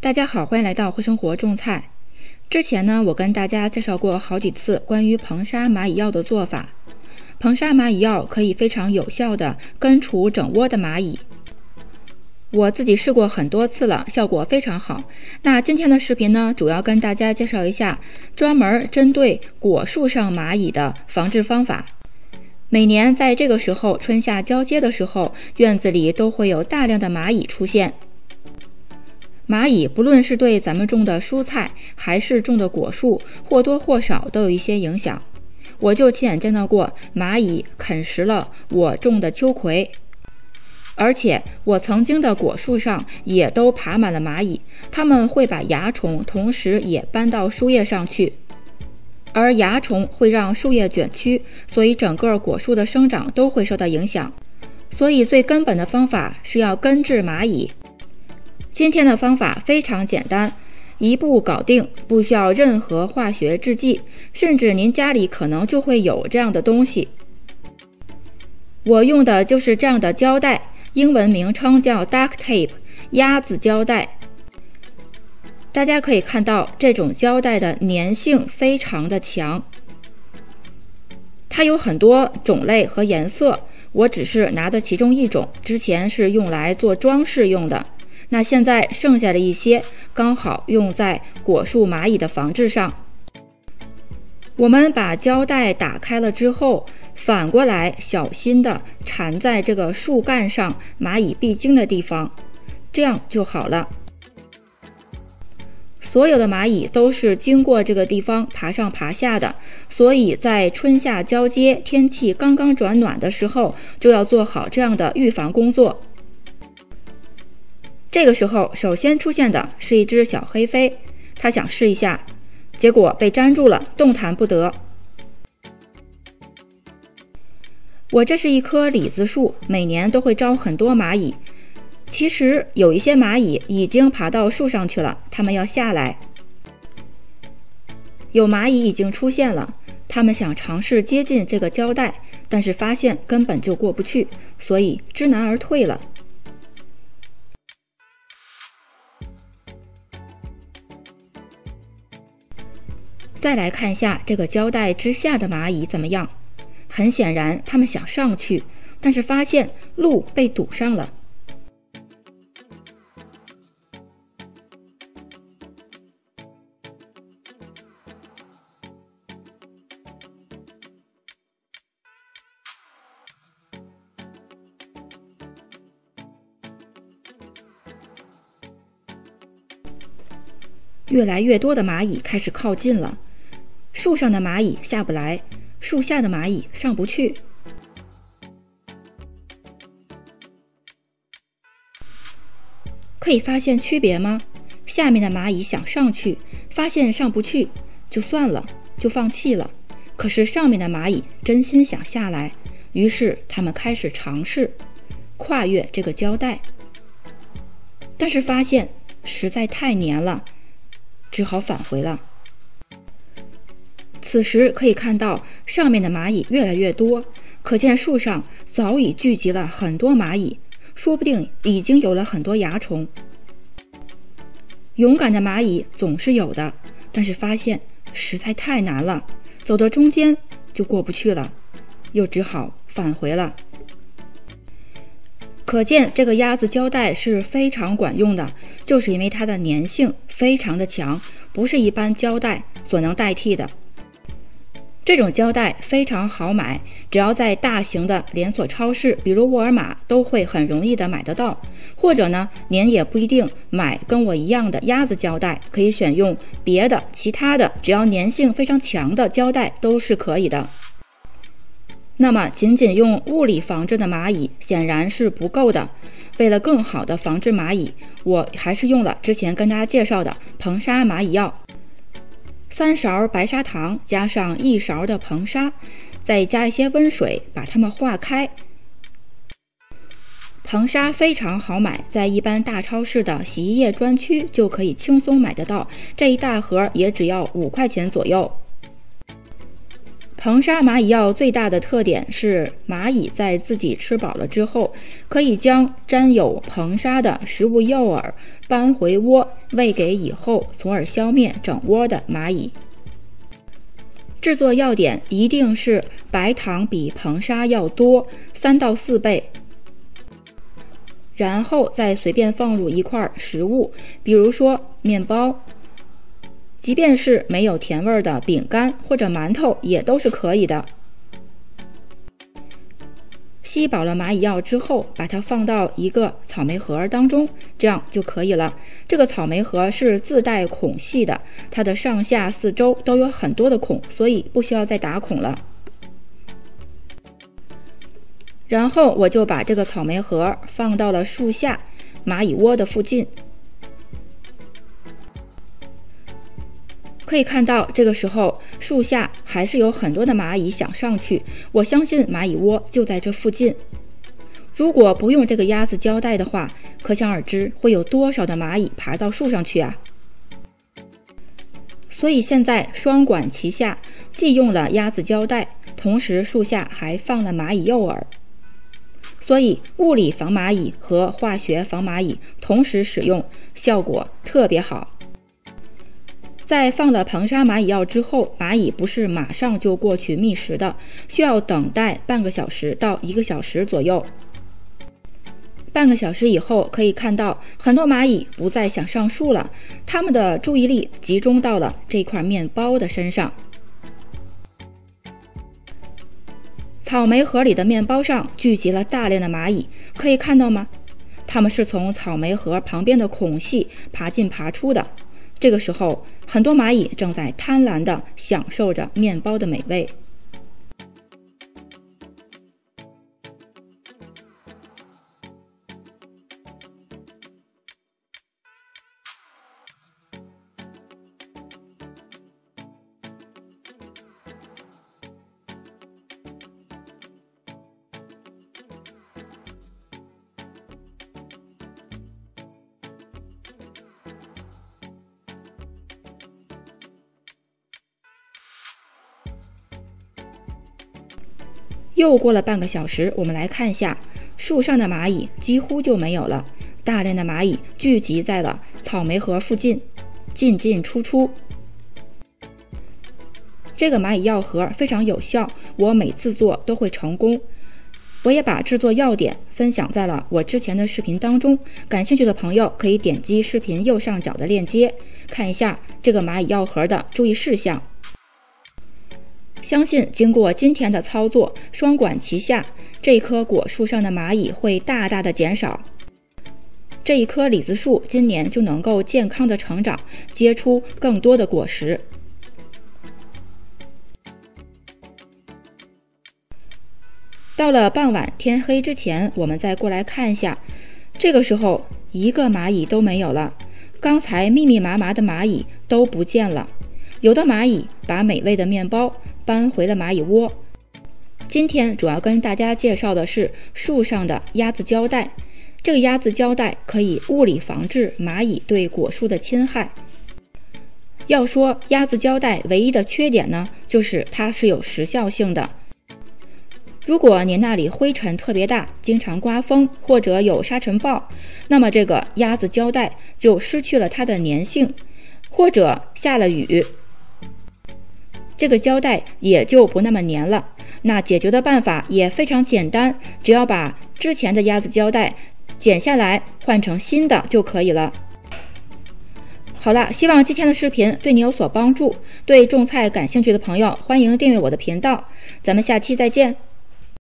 大家好，欢迎来到会生活种菜。之前呢，我跟大家介绍过好几次关于硼砂蚂蚁药的做法。硼砂蚂蚁药可以非常有效的根除整窝的蚂蚁。我自己试过很多次了，效果非常好。那今天的视频呢，主要跟大家介绍一下专门针对果树上蚂蚁的防治方法。每年在这个时候，春夏交接的时候，院子里都会有大量的蚂蚁出现。蚂蚁不论是对咱们种的蔬菜，还是种的果树，或多或少都有一些影响。我就亲眼见到过蚂蚁啃食了我种的秋葵，而且我曾经的果树上也都爬满了蚂蚁，它们会把蚜虫同时也搬到树叶上去。而蚜虫会让树叶卷曲，所以整个果树的生长都会受到影响。所以最根本的方法是要根治蚂蚁。今天的方法非常简单，一步搞定，不需要任何化学制剂，甚至您家里可能就会有这样的东西。我用的就是这样的胶带，英文名称叫 duct tape，鸭子胶带。大家可以看到，这种胶带的粘性非常的强。它有很多种类和颜色，我只是拿的其中一种。之前是用来做装饰用的，那现在剩下的一些刚好用在果树蚂蚁的防治上。我们把胶带打开了之后，反过来小心的缠在这个树干上蚂蚁必经的地方，这样就好了。所有的蚂蚁都是经过这个地方爬上爬下的，所以在春夏交接、天气刚刚转暖的时候，就要做好这样的预防工作。这个时候，首先出现的是一只小黑飞，它想试一下，结果被粘住了，动弹不得。我这是一棵李子树，每年都会招很多蚂蚁。其实有一些蚂蚁已经爬到树上去了，它们要下来。有蚂蚁已经出现了，它们想尝试接近这个胶带，但是发现根本就过不去，所以知难而退了。再来看一下这个胶带之下的蚂蚁怎么样？很显然，它们想上去，但是发现路被堵上了。越来越多的蚂蚁开始靠近了，树上的蚂蚁下不来，树下的蚂蚁上不去。可以发现区别吗？下面的蚂蚁想上去，发现上不去，就算了，就放弃了。可是上面的蚂蚁真心想下来，于是他们开始尝试跨越这个胶带，但是发现实在太黏了。只好返回了。此时可以看到上面的蚂蚁越来越多，可见树上早已聚集了很多蚂蚁，说不定已经有了很多蚜虫。勇敢的蚂蚁总是有的，但是发现实在太难了，走到中间就过不去了，又只好返回了。可见这个鸭子胶带是非常管用的，就是因为它的粘性非常的强，不是一般胶带所能代替的。这种胶带非常好买，只要在大型的连锁超市，比如沃尔玛，都会很容易的买得到。或者呢，您也不一定买跟我一样的鸭子胶带，可以选用别的、其他的，只要粘性非常强的胶带都是可以的。那么，仅仅用物理防治的蚂蚁显然是不够的。为了更好的防治蚂蚁，我还是用了之前跟大家介绍的硼砂蚂蚁药。三勺白砂糖加上一勺的硼砂，再加一些温水，把它们化开。硼砂非常好买，在一般大超市的洗衣液专区就可以轻松买得到，这一大盒也只要五块钱左右。硼砂蚂蚁药最大的特点是，蚂蚁在自己吃饱了之后，可以将沾有硼砂的食物诱饵搬回窝喂给蚁后，从而消灭整窝的蚂蚁。制作要点一定是白糖比硼砂要多三到四倍，然后再随便放入一块食物，比如说面包。即便是没有甜味的饼干或者馒头也都是可以的。吸饱了蚂蚁药之后，把它放到一个草莓盒当中，这样就可以了。这个草莓盒是自带孔隙的，它的上下四周都有很多的孔，所以不需要再打孔了。然后我就把这个草莓盒放到了树下蚂蚁窝的附近。可以看到，这个时候树下还是有很多的蚂蚁想上去。我相信蚂蚁窝就在这附近。如果不用这个鸭子胶带的话，可想而知会有多少的蚂蚁爬到树上去啊！所以现在双管齐下，既用了鸭子胶带，同时树下还放了蚂蚁诱饵，所以物理防蚂蚁和化学防蚂蚁同时使用，效果特别好。在放了硼砂蚂蚁药之后，蚂蚁不是马上就过去觅食的，需要等待半个小时到一个小时左右。半个小时以后，可以看到很多蚂蚁不再想上树了，它们的注意力集中到了这块面包的身上。草莓盒里的面包上聚集了大量的蚂蚁，可以看到吗？它们是从草莓盒旁边的孔隙爬进爬出的。这个时候，很多蚂蚁正在贪婪地享受着面包的美味。又过了半个小时，我们来看一下，树上的蚂蚁几乎就没有了，大量的蚂蚁聚集在了草莓盒附近，进进出出。这个蚂蚁药盒非常有效，我每次做都会成功。我也把制作要点分享在了我之前的视频当中，感兴趣的朋友可以点击视频右上角的链接，看一下这个蚂蚁药盒的注意事项。相信经过今天的操作，双管齐下，这棵果树上的蚂蚁会大大的减少。这一棵李子树今年就能够健康的成长，结出更多的果实。到了傍晚天黑之前，我们再过来看一下，这个时候一个蚂蚁都没有了，刚才密密麻麻的蚂蚁都不见了。有的蚂蚁把美味的面包。搬回了蚂蚁窝。今天主要跟大家介绍的是树上的鸭子胶带。这个鸭子胶带可以物理防治蚂蚁对果树的侵害。要说鸭子胶带唯一的缺点呢，就是它是有时效性的。如果您那里灰尘特别大，经常刮风或者有沙尘暴，那么这个鸭子胶带就失去了它的粘性，或者下了雨。这个胶带也就不那么粘了。那解决的办法也非常简单，只要把之前的鸭子胶带剪下来，换成新的就可以了。好了，希望今天的视频对你有所帮助。对种菜感兴趣的朋友，欢迎订阅我的频道。咱们下期再见。